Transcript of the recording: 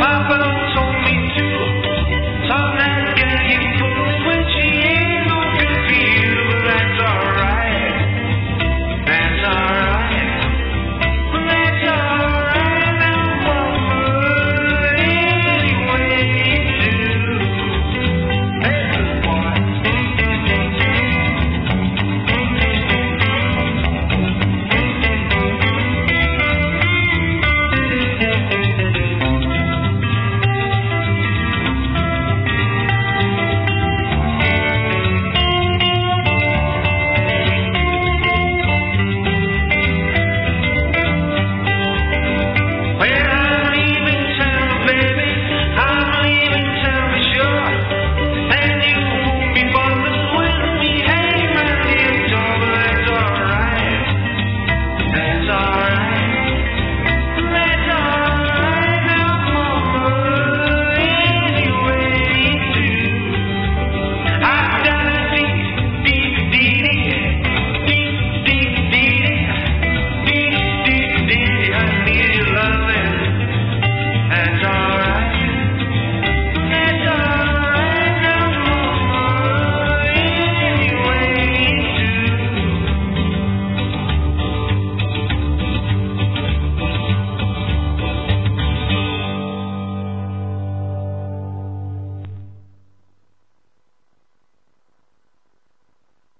Papa